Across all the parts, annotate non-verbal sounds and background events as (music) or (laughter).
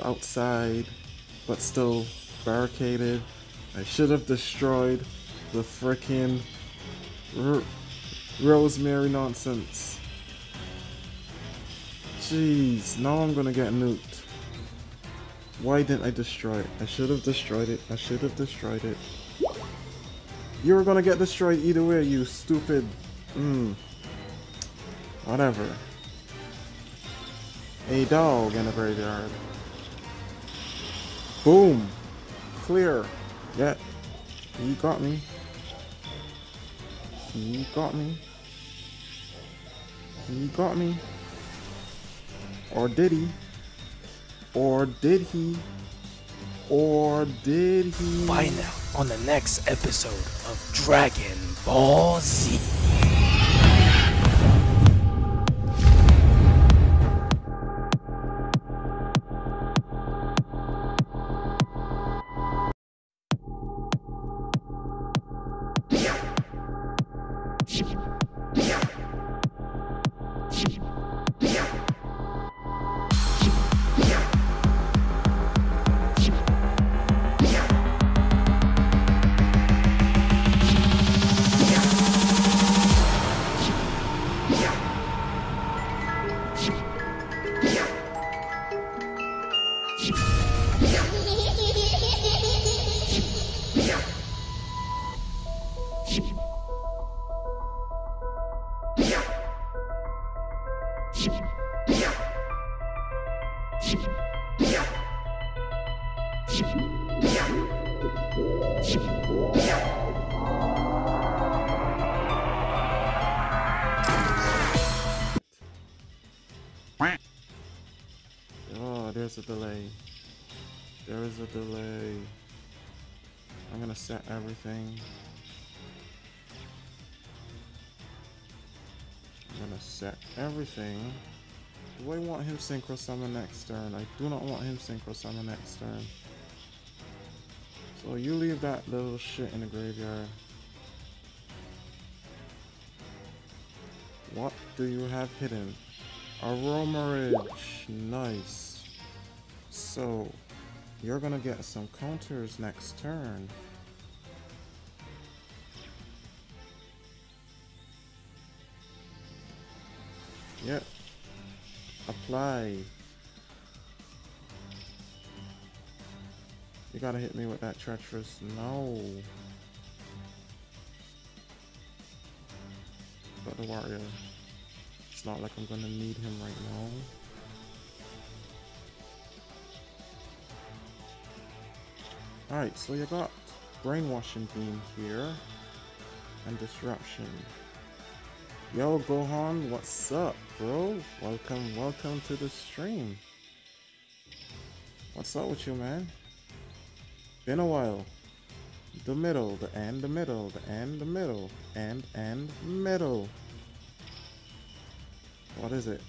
outside, but still barricaded. I should have destroyed the freaking R- Rosemary nonsense. Jeez, now I'm gonna get nuked. Why didn't I destroy it? I should have destroyed it. I should have destroyed it. You were gonna get destroyed either way, you stupid. Mmm. Whatever. A dog in a graveyard. Boom. Clear. Yeah. He got me. He got me. He got me. Or did he? Or did he? Or did he? Find out on the next episode of Dragon Ball Z. Oh, a delay. There is a delay. I'm gonna set everything. I'm gonna set everything. Do I want him synchro summon next turn? I do not want him synchro summon next turn. So you leave that little shit in the graveyard. What do you have hidden? Aromage. Nice. So, you're gonna get some counters next turn. Yep. Apply. You gotta hit me with that treacherous. No. But the warrior. It's not like I'm gonna need him right now. Alright, so you got Brainwashing Beam here. And Disruption. Yo, Gohan, what's up, bro? Welcome, welcome to the stream. What's up with you, man? Been a while. The middle, the and the middle, the and the middle, and and middle. What is it?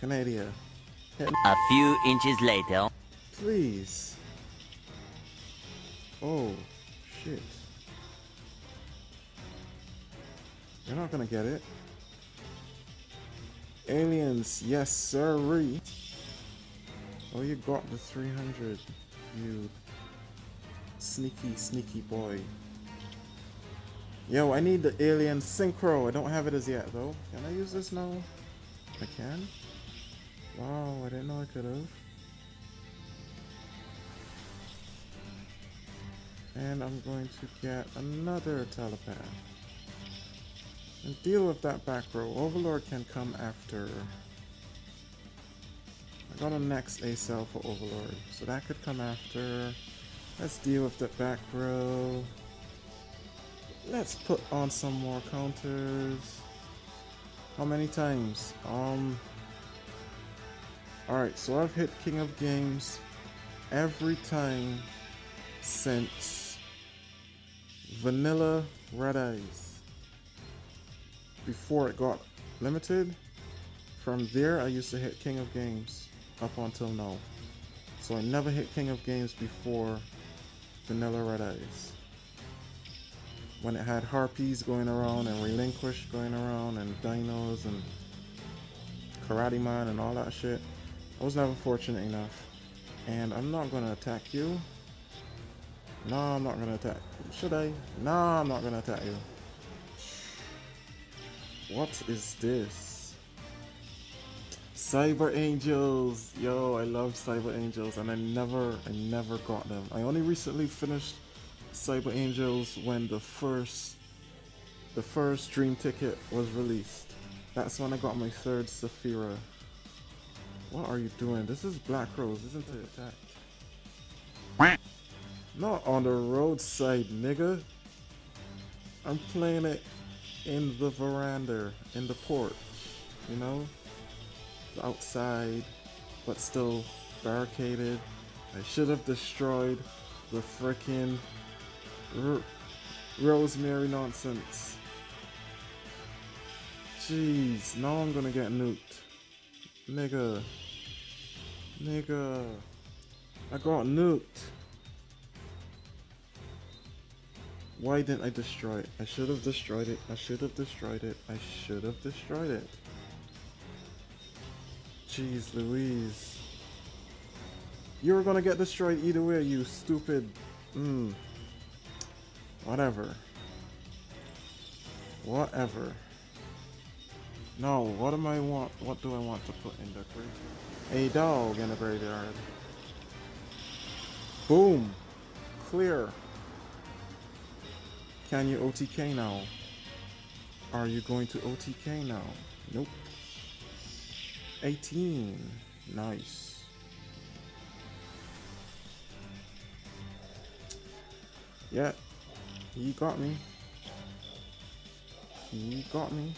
Canada. A few inches later. Please. Oh, shit. You're not gonna get it. Aliens, yes sirree. Oh, you got the 300. You sneaky, sneaky boy. Yo, I need the alien synchro. I don't have it as yet, though. Can I use this now? I can? Wow, I didn't know I could have. And I'm going to get another telepath. And deal with that back row. Overlord can come after. I got a next A cell for Overlord. So that could come after. Let's deal with the back row. Let's put on some more counters. How many times? Um. Alright, so I've hit King of Games every time since Vanilla Red Eyes. Before it got limited. From there, I used to hit King of Games up until now. So I never hit King of Games before Vanilla Red Eyes. When it had Harpies going around and Relinquish going around and Dinos and Karate Man and all that shit. I was never fortunate enough. And I'm not gonna attack you. No, I'm not gonna attack. Should I? No, I'm not gonna attack you. What is this? Cyber Angels! Yo, I love Cyber Angels and I never, I never got them. I only recently finished Cyber Angels when the first, the first Dream Ticket was released. That's when I got my third Saffira. What are you doing? This is Black Rose, isn't it? Attack. Not on the roadside, nigga. I'm playing it in the veranda, in the porch, you know? Outside, but still barricaded. I should have destroyed the freaking Rosemary nonsense. Jeez, now I'm gonna get nuked. Nigga. Nigga. I got nuked. Why didn't I destroy it? I should have destroyed it. I should have destroyed it. I should have destroyed it. Jeez Louise. You were gonna get destroyed either way, you stupid. Hmm. Whatever. Whatever. No, what am I want? What do I want to put in the graveyard? A dog in the graveyard. Boom. Clear. Can you OTK now? Are you going to OTK now? Nope. 18. Nice. Yeah. He got me. He got me.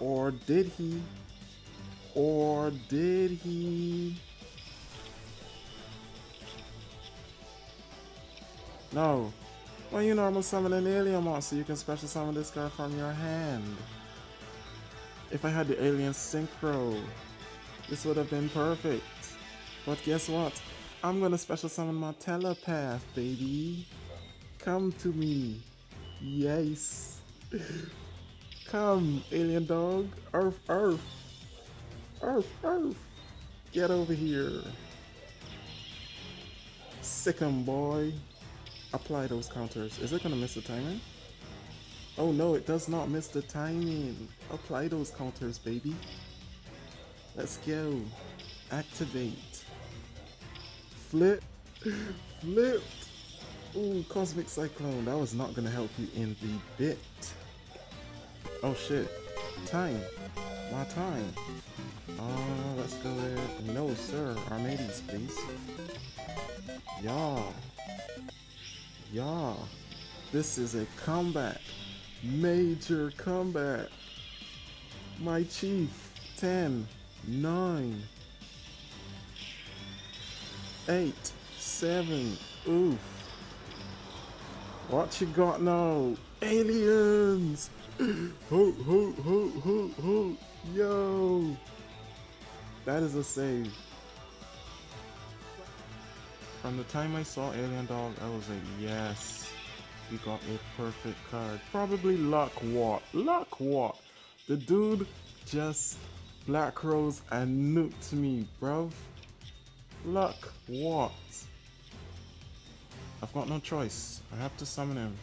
Or did he? Or did he? No. Well, you normal summon an alien monster, you can special summon this card from your hand. If I had the alien synchro, this would have been perfect. But guess what? I'm gonna special summon my telepath, baby. Come to me. Yes. (laughs) Come, alien dog. Earth, earth. Earth, earth. Get over here. Sick 'em, boy. Apply those counters. Is it gonna miss the timing? Oh no, it does not miss the timing. Apply those counters, baby. Let's go. Activate. Flip. (laughs) Flip. Ooh, Cosmic Cyclone. That was not gonna help you in the bit. Oh shit. Time. My time. Uh, let's go there. No, sir. Armades, please. Y'all. Yeah. Yeah. This is a comeback. Major comeback. My chief. 10, 9, 8, 7. Oof. What you got now? Aliens! ho, ho, ho, ho, ho. Yo! That is a save. From the time I saw Alien Dog, I was like, yes, we got a perfect card. Probably luck what? Luck what? The dude just Black Rose and nuked me, bruv. Luck what? I've got no choice. I have to summon him.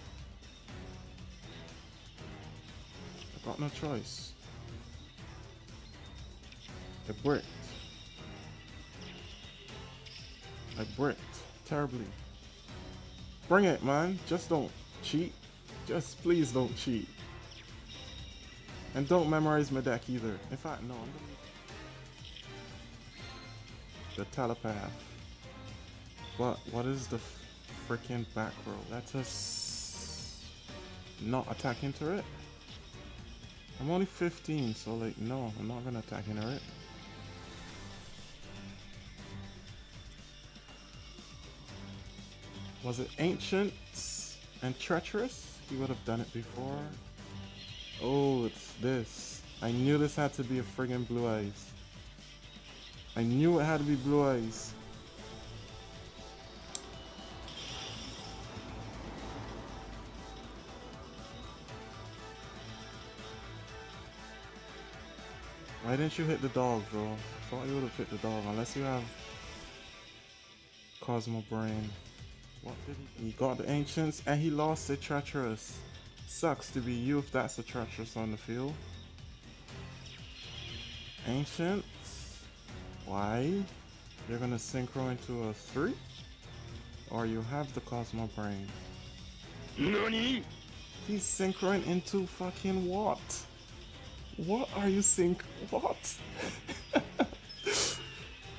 I've got no choice. I bricked. I bricked. Terribly. Bring it, man. Just don't cheat. Just please don't cheat. And don't memorize my deck either. In fact, no, I'm gonna... The telepath. What? What is the freaking back row? That's a s- not attack into it. I'm only 15, so like, no, I'm not gonna attack into it. Was it ancient and treacherous? He would have done it before. Oh, it's this. I knew this had to be a friggin' blue eyes. I knew it had to be blue eyes. Why didn't you hit the dog, bro? I thought you would have hit the dog, unless you have Cosmo Brain. What did he? He got the Ancients and he lost the Treacherous. Sucks to be you if that's the Treacherous on the field. Ancients? Why? You're gonna synchro into a 3? Or you have the Cosmo Brain. NANI? He's synchroing into fucking what? What are you sync? What? (laughs)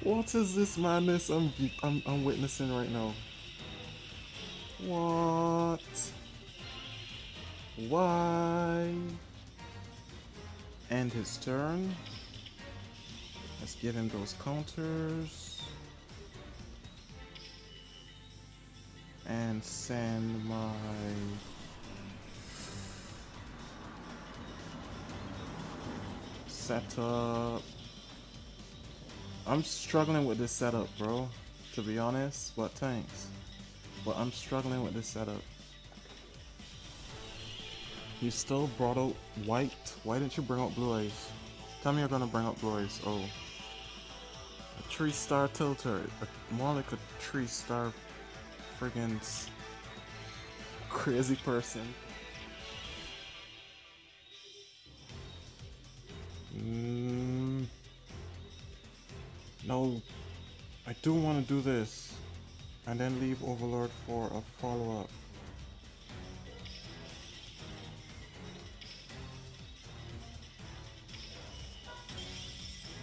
what is this madness I'm, I'm I'm witnessing right now? What? Why? End his turn. Let's give him those counters. And send my setup. I'm struggling with this setup, bro. To be honest, but thanks. But I'm struggling with this setup. You still brought out white. Why didn't you bring out blue eyes? Tell me you're gonna bring out blue eyes. Oh. A three star tilter. More like a three star friggin' crazy person. Mm, no, I do want to do this and then leave Overlord for a follow up.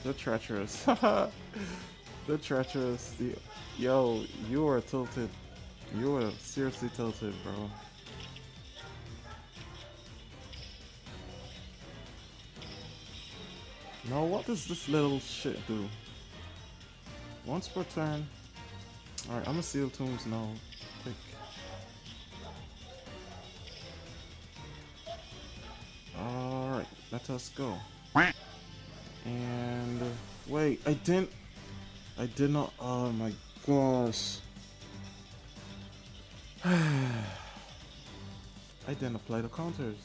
The treacherous. (laughs) the treacherous. The, yo, you are tilted. You are seriously tilted, bro. Now what does this little shit do? Once per turn. Alright, I'm gonna seal tombs now. Quick. Alright, let us go. And uh, wait, I didn't I did not oh my gosh. (sighs) I didn't apply the counters.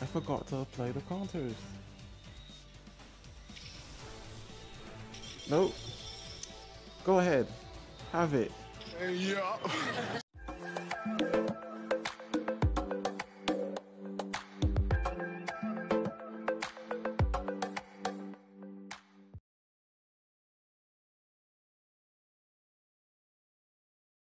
I forgot to apply the counters. Nope. Go ahead. Have it. Yeah.